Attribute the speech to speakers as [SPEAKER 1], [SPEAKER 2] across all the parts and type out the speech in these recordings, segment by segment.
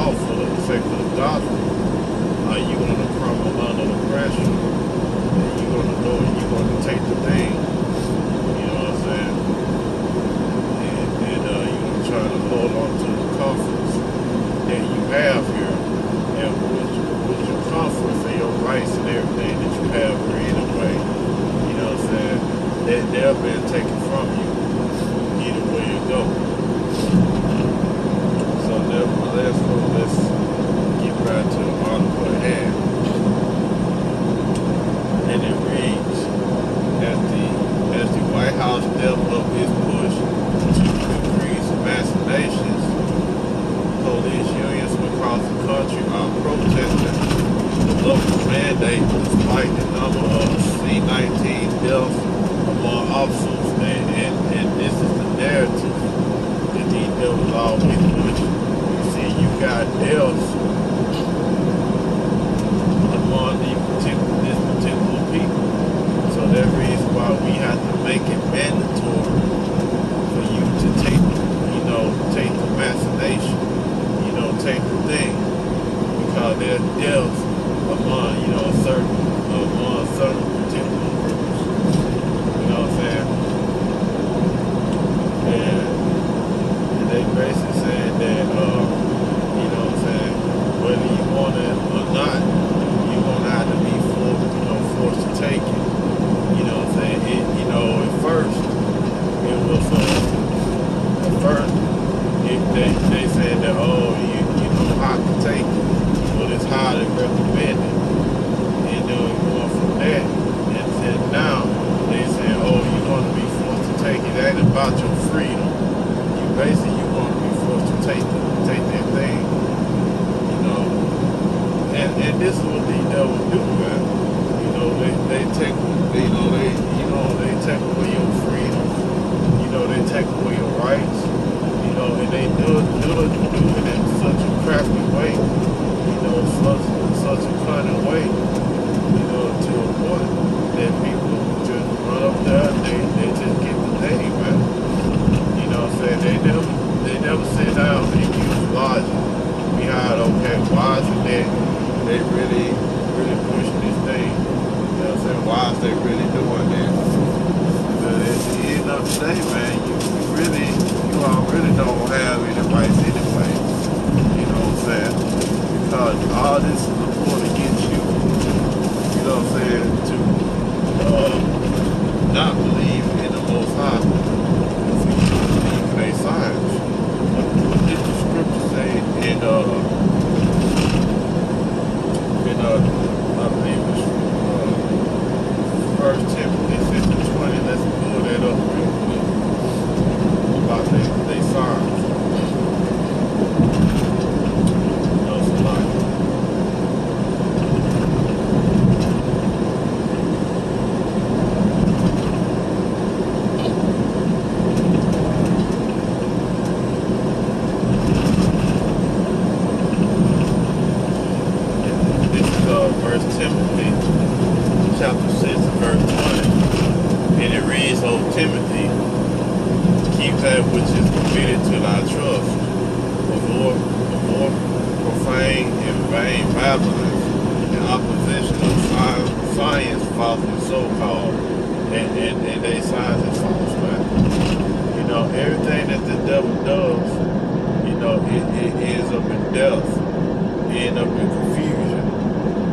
[SPEAKER 1] off for the effect of the gospel, are you going to crumble under the pressure? And you're going to do it. You're going to take the thing of mandate was fight the number of C-19 deaths among officers, and, and, and this is the narrative that these devils always put. You see, you got deaths among these particular, this particular people. So that reason why we have to make it mandatory for you to take, you know, take the vaccination, you know, take the thing, because they're deaths on, you know, certain uh, on certain particular groups. You know what I'm saying? And, and they basically said that, uh, you know what I'm saying, whether you want it or not, you're gonna have to be forced, you know, forced to take it. End up in confusion.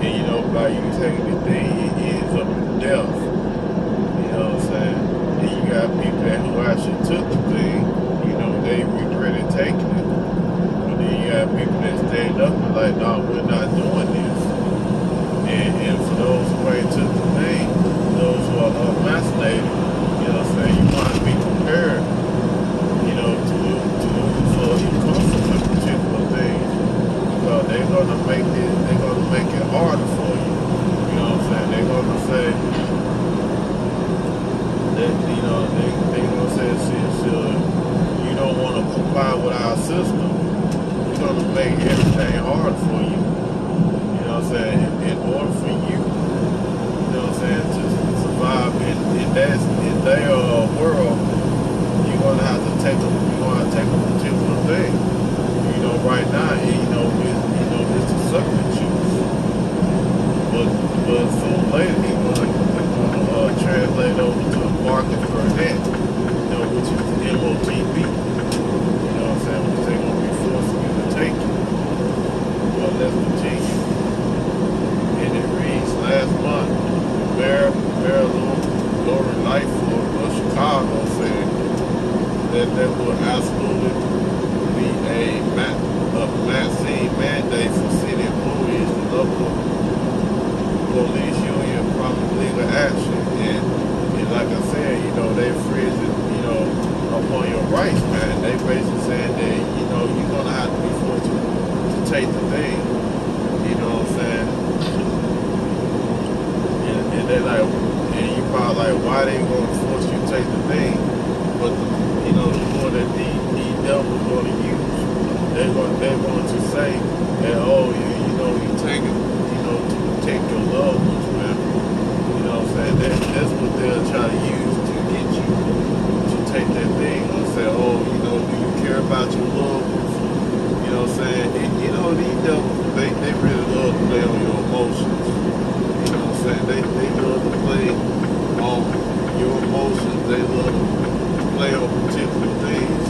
[SPEAKER 1] And you know, by you taking the thing, it ends up in death. You know what I'm saying? And you got people that who actually took the thing, you know, they regretted taking it. But then you got people that stand up and like, no, we're not doing this. And, and for those who ain't took the thing, those who are vaccinated, you know what I'm saying, you want to be prepared, you know, to to so you comfort with particular things. Because they're gonna make it they're gonna make it harder for you. You know what I'm saying? They're gonna say that you know, they they gonna say see, you don't wanna comply with our system, we're gonna make everything hard for you. You know what I'm saying? In, in order for you, you know what I'm saying, to survive in, in that in their uh, world, you're gonna have to take a you're gonna have to take a particular thing. You know, right now, you know, it's, you know, it's a substitute. But but soon later, he's gonna, he's gonna uh, translate over to the market for that, you know, which is the MOTB. You know what I'm saying? Which they're gonna be forcing you to take it. Well, let's continue. And it reads last month, Mayor Mayor Lori Lightfoot of Chicago said that there will absolutely be a, ma- a vaccine mandate for city employees to local police union from legal action. And, and like I said, you know, they freezing, you know, upon your rights, man. They basically saying that, you know, you're gonna have to be forced to, to take the thing. You know what I'm saying? And, and they like, and you probably like, why they gonna force you to take the thing? But the, you know, the more that the, the devil's gonna use, they're going they're going to say that oh you you know you take it you know to protect your loved ones, man. You know what I'm saying? That that's what they'll try to use to get you to take that thing and say, oh, you know, do you care about your loved ones? You know what I'm saying? And, you know, these devils they, they really love to play on your emotions. You know what I'm saying? They they love to play on your emotions. They love to play on particular things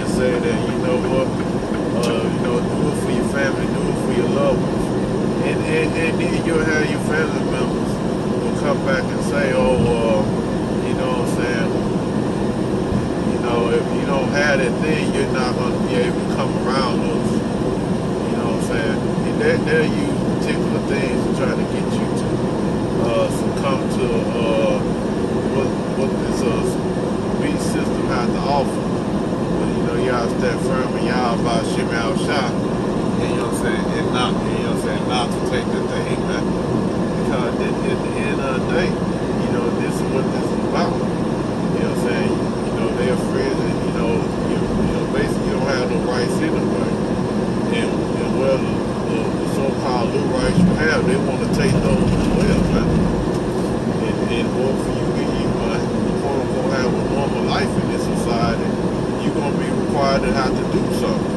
[SPEAKER 1] and say that, you know what, uh, you know, do it for your family, do it for your loved ones. And, and, and then you'll have your family members will come back and say, oh, uh, you know what I'm saying, you know, if you don't have that thing, you're not going to be able to come around us. You know what I'm saying? And they, they'll use particular things to try to get you to uh, succumb to uh, what, what this uh, beast system has to offer. But, you know, y'all stand firm and y'all about shimmy out shot. And you know what I'm saying? And not, you know what I'm saying? Not to take the thing, man. Because at, at the end of the day, you know, this is what this is about. You know what I'm saying? You know, they're afraid that, you know, you, you know, basically you don't have no rights anyway. And, and well, the, the, so-called new rights you have, they want to take those as well, man. And, and order for you God, you're going to be required to have to do something,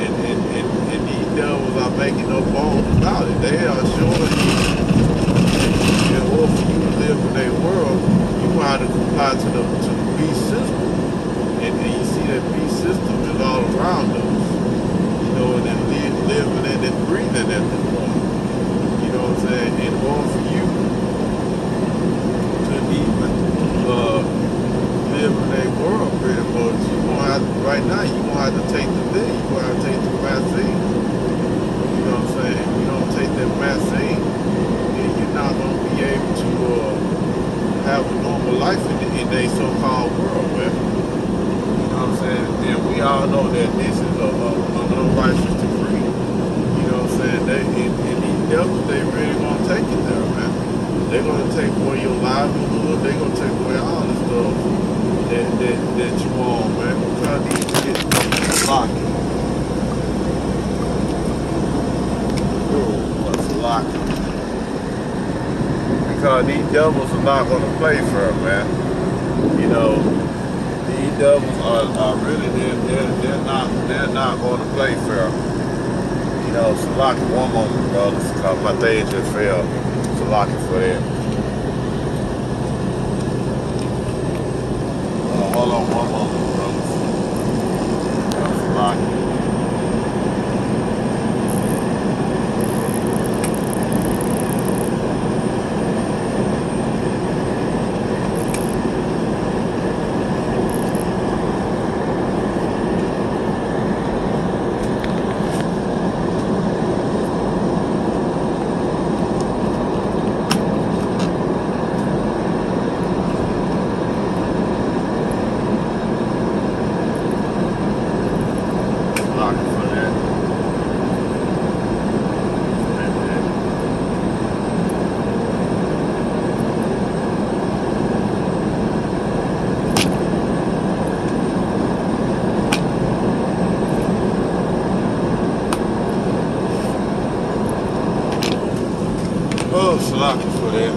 [SPEAKER 1] And, and, and, and these devils are making no bones about it. They are showing you, in order for you to live in their world, you have to comply to the, to the beast system. And, and you see that beast system is all around us. You know, and they're living and then breathing at this point. You know what I'm saying? In order for you world. You gonna have to, right now you gonna have to take the thing, you gonna have to take the vaccine. You know what I'm saying? You don't take that vaccine, then you're not gonna be able to uh, have a normal life in the end day. So locked? Ooh, what's locked? Because these devils are not going to play fair, man. You know, these devils are, are really they're, they're, they're not they're not going to play fair. You know, Salaki, one moment, brothers, because my thing just fell. Salaki for that. Hold on one moment, brothers. Uh, Salaki. Salaki for that. And then, Oh, Salaki for that.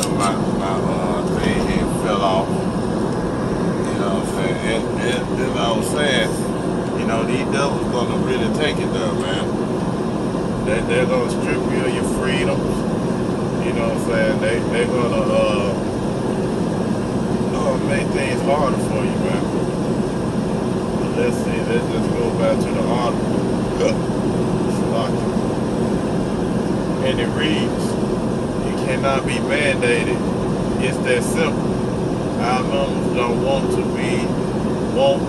[SPEAKER 1] Uh, My, my uh, thing here fell off. You know what I'm saying? And, and as I was saying, you know, these devils gonna really take it there, man. They, they're gonna strip you of your freedoms. You know what I'm saying? They, they're gonna uh, uh, make things harder for you, man. But let's see, let's just go back to the article. Salaki. And it reads, it cannot be mandated. It's that simple. Our members don't want to be, want,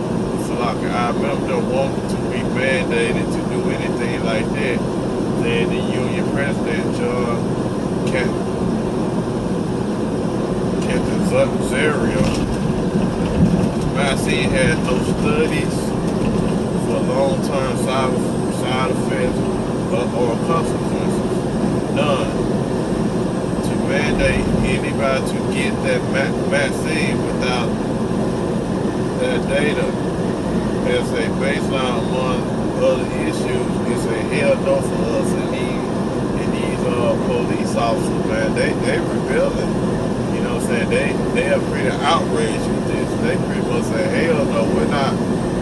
[SPEAKER 1] Salaka, our members don't want to be mandated to do anything like that. Then the union president, John Kent, Kenton Zario. Massey had no studies for a long-term side, side effects or consequences. None. Mandate anybody to get that vaccine without that data as a baseline among other issues is a hell no for us and these and these uh, police officers, man. They they rebelling. You know what I'm saying? They they are pretty outraged with this. They pretty much say, hell no, we're not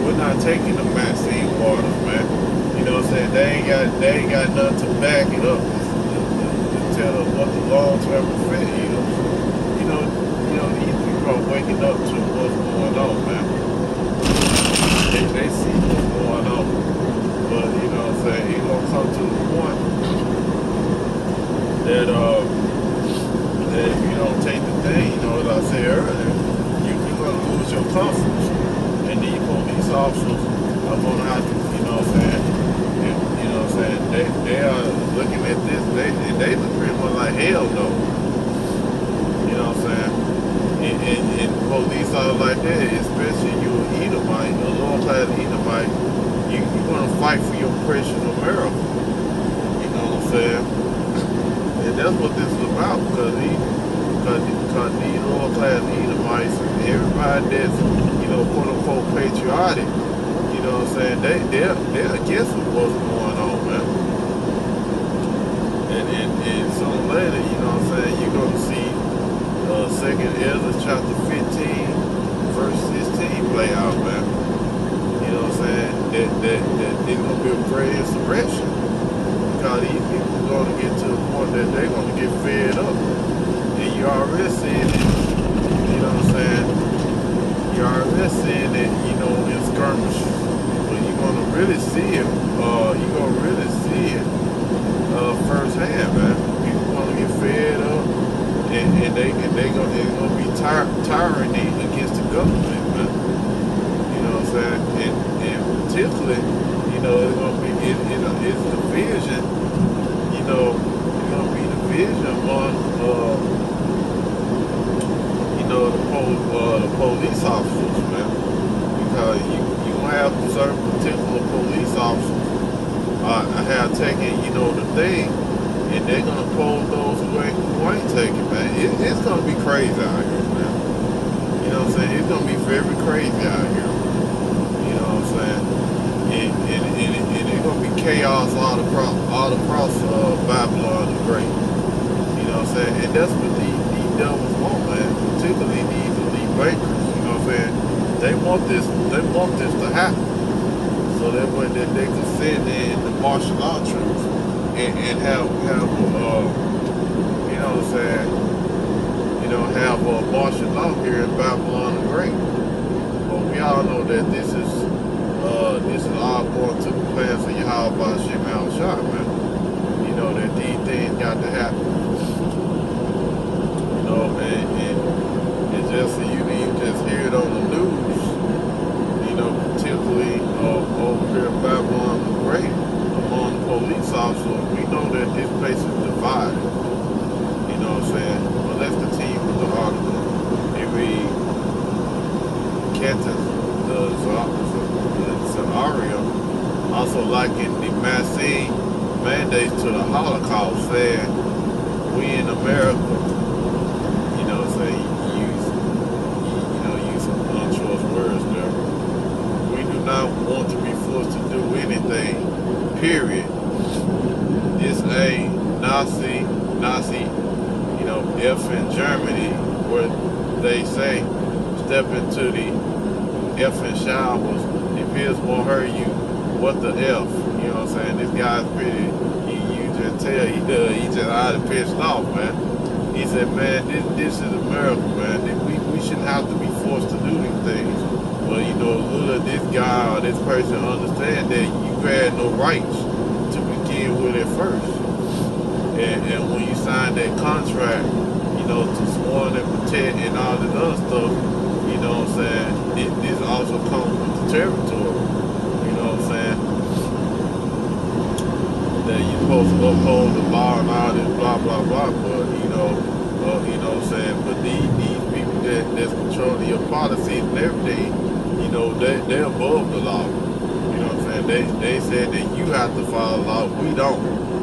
[SPEAKER 1] we're not taking the vaccine waters, man. You know what I'm saying? They ain't got they ain't got nothing to back it up tell us what the long term effect is. You know, you know, these people are waking up to what's going on, man. They, they see what's going on. But you know what I'm saying, it gonna come to the point that uh that if you don't take the thing, you know, as I said earlier, you, you're gonna lose your confidence. And these police officers are gonna have to, you know what I'm saying, you, you know what I'm saying, they they are looking at this, they they look pretty much like hell no. You know what I'm saying? And, and, and police are like that, especially you an Edomite, a lower class Edomite, you, you're gonna fight for your precious America. You know what I'm saying? And that's what this is about, because these, because, these lower class Edomites and everybody that's, you know, quote unquote patriotic, you know what I'm saying, they, they're, they're against what's going on, man. And, and, and later, you know what I'm saying, you're going to see uh, Second Ezra chapter 15, verse 16 play out, man. You know what I'm saying? That, that, that there's going to be a great insurrection. Because these people are going to get to the point that they're going to get fed up. And you already seeing it. You know what I'm saying? You already seeing it, you know, in skirmishes. But you're going to really see it. Uh, you're going to really see it uh, firsthand, man. People to get fed up. And, and they and they gonna it's gonna be tyr- tyranny against the government, man. You know what I'm saying? And and particularly, you know, it's gonna be it, it, it's division. You know, it's gonna be division among uh, you know the pol uh, the police officers, man. Because you you gonna have certain particular police officers uh, have taken you know the thing and they're gonna oppose those who ain't, who ain't taking, man. It, it's gonna be crazy out here, man. You know what I'm saying? It's gonna be very crazy out here. You know what I'm saying? And, and, and, and it's gonna be chaos all across all across uh, Babylon the Great. You know what I'm saying? And that's what these, these devils want, man. Particularly these elite bankers. You know what I'm saying? They want this. They want this to happen. So that way that they can send in the martial law troops and, and have have uh, you know what I'm saying? You know, have a martial law here in Babylon the Great. But we all know that this is uh, this is all going to the plans of Yahweh Shem Al Shah, man. You know that these things got to happen. You know, and, and, and just you need just hear it on the news, you know, particularly uh, over here in Babylon the Great, among the police officers, we know that this place is divided. You know what I'm saying? But let's continue with the article. It reads, Kenton, the, also likened the Massine mandates to the Holocaust, saying, we in America, you know, what I'm use, you know, use some words there. We do not want to be forced to do anything, period. It's a Nazi, Nazi, you know, F in Germany, where they say, step into the F in showers, the pills won't hurt you. What the F? You know what I'm saying? This guy's pretty, you, you just tell he does, he just out of pissed off, man. He said, man, this, this is America, man. We, we shouldn't have to be forced to do these things. But, you know, little this guy or this person understand that you had no rights to begin with at first. And, and when you sign that contract, you know, to sworn and protect and all that other stuff, you know what I'm saying, it, this also comes with the territory. You know what I'm saying? That you're supposed to uphold the law and all this blah blah blah, but you know, uh, you know what I'm saying? But these, these people that, that's controlling your policies and everything, you know, they, they're above the law. You know what I'm saying? They, they said that you have to follow the law, we don't.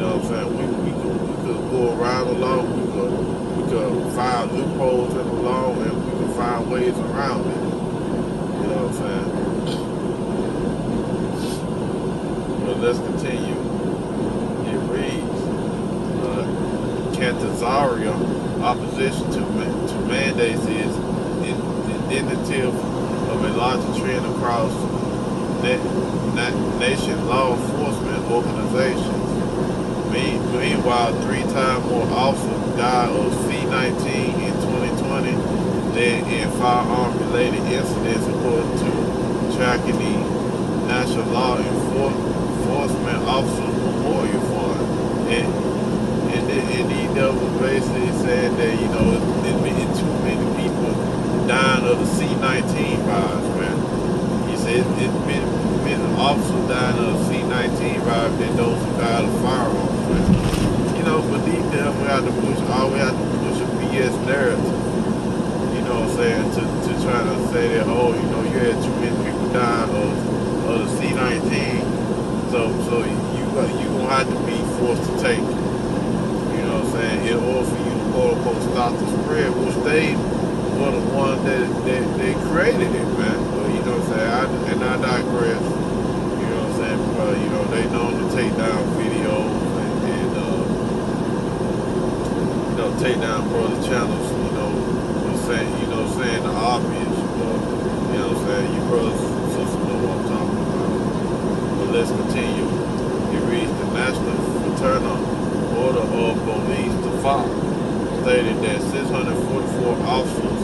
[SPEAKER 1] You know what I'm saying? We, we, could, we could go around the law, we could, we could find loopholes in the law, and we could find ways around it. You know what I'm saying? But let's continue. It reads, uh, Cantazaria opposition to, to mandates is in- indicative of a larger trend across na- nation law enforcement organizations. Mean- Meanwhile, three times more officers died of C-19 in 2020 than in firearm-related incidents, according to tracking the National Law Enforcement Officers Memorial Fund. And and, the- devils basically said that you know it's been too many people dying of the C-19 virus, man. He said it's been been officers dying of the C-19 virus than those who died of firearms, man. You know, but these devils we have to push all we have to push a BS narrative. You know what I'm saying? To, to try to say that, oh, you know, you had too many people dying of, of the C-19, so so you you gonna have to be forced to take. it. You know what I'm saying? In order for you to quote unquote stop the spread, which they were the ones that, that they created it, man. But you know what I'm saying? I, and I digress. You know what I'm saying? Because you know they known to take down videos and, and uh, know take down brother channels. You know, just saying you know saying the obvious. But you know what I'm saying? You brothers and sisters know what I'm talking about. But let's continue. It reads the National Fraternal Order of Police, the FOP, stated that 644 officers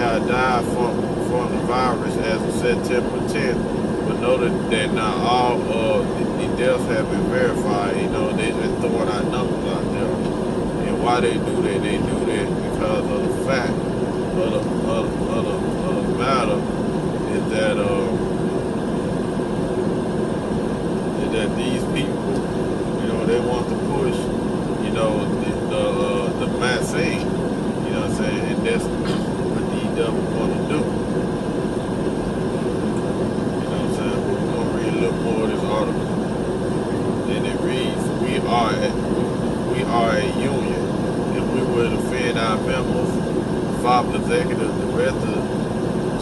[SPEAKER 1] had died from, from the virus as of September 10th, but noted that not all of the, the deaths have been verified. You know, they just throwing out numbers out there. Why they do that, they do that because of the fact of the, of, of the, of the matter is that uh, is that these people, you know, they want to push, you know, the the, uh, the vaccine, you know what I'm saying, and that's what these devils want to do. You know what I'm saying? We're gonna read a little more of this article. And it reads, "We are a, we are a union, will defend our members, FOP executive director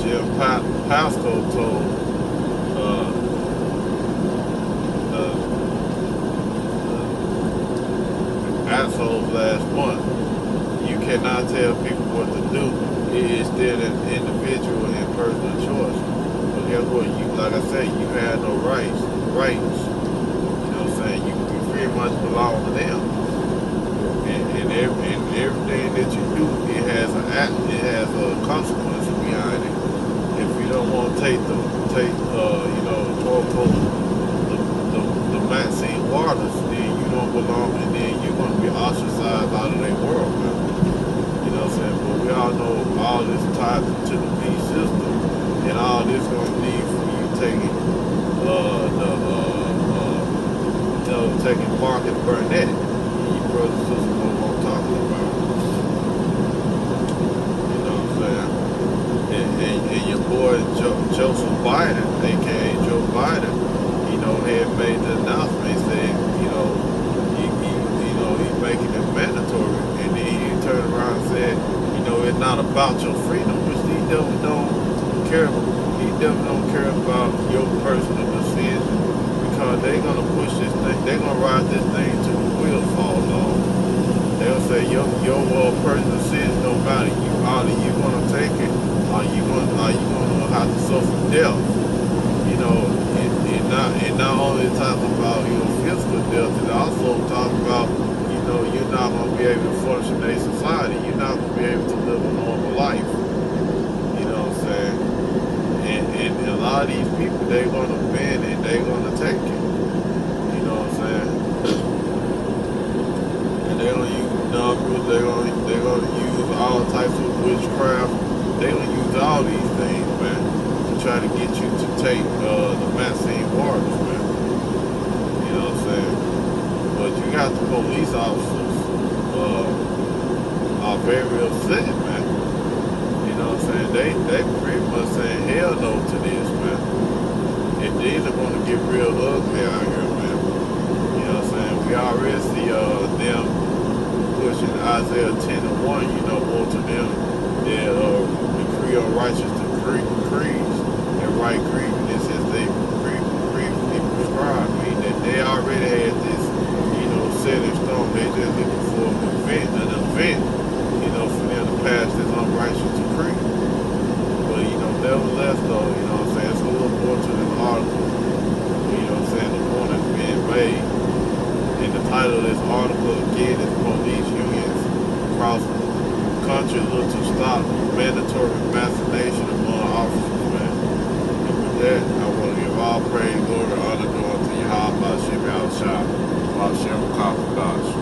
[SPEAKER 1] Jim pa- Pasco told uh, the, the assholes last month, you cannot tell people what to do. It is still an individual and personal choice. But guess what? You, like I said, you had no rights. Rights. You know what I'm saying? You, you pretty much belong to them. And, every, and everything that you do, it has a it has a consequence behind it. If you don't want to take the take uh, you know quote unquote the the, the Maxine waters, then you don't belong, and then you're gonna be ostracized out of their world, man. You know what I'm saying? But we all know all this ties into the B system, and all this gonna need for you taking uh, the uh, uh, you know taking Marcus Burnett. Brothers and what I'm talking about. You know what I'm saying? And, and, and your boy jo- Joseph Biden, aka Joe Biden, you know, had made the announcement. Said, you know, he, he, you know, he's making it mandatory, and then he turned around and said, you know, it's not about your freedom, which he definitely don't care. about. He definitely don't care about your personal decision because they're gonna push this thing. They're gonna ride this thing till the wheels fall. They'll say your your personal decision don't. You either you gonna take it or you gonna or you gonna have to suffer death. You know, and, not and not only talking about you know physical death, it also talking about you know you're not gonna be able to function in society. You're not gonna be able to live a normal life. You know what I'm saying? And and a lot of these people they gonna bend and they gonna take it. You know what I'm saying? and they gonna use numbers, they gonna they gonna use all types of witchcraft. They gonna use all these things, man, to try to get you to take uh, the Maxine waters, man. You know what I'm saying? But you got the police officers uh, are very upset, man. You know what I'm saying? They they pretty much saying hell no to this, man. And these are gonna get real ugly out here, man. You know what I'm saying? We already see uh, them pushing Isaiah 10 and 1, you know, more to them that uh, decree on righteous decrees and right grievances as they pre- previously prescribed. Meaning that they already had this, you know, set in stone. They just looking for an event, an event, you know, for them to pass this unrighteous decree. But, you know, nevertheless, though, you know what I'm saying, it's a little more to this article. You know what I'm saying? The point is being made. And the title of this article again is across country look to stop mandatory vaccination among officers. And with that, I want to give all praise, glory, honor, glory to Yahweh, my Al-Shah, Al-Shah, Al-Shah,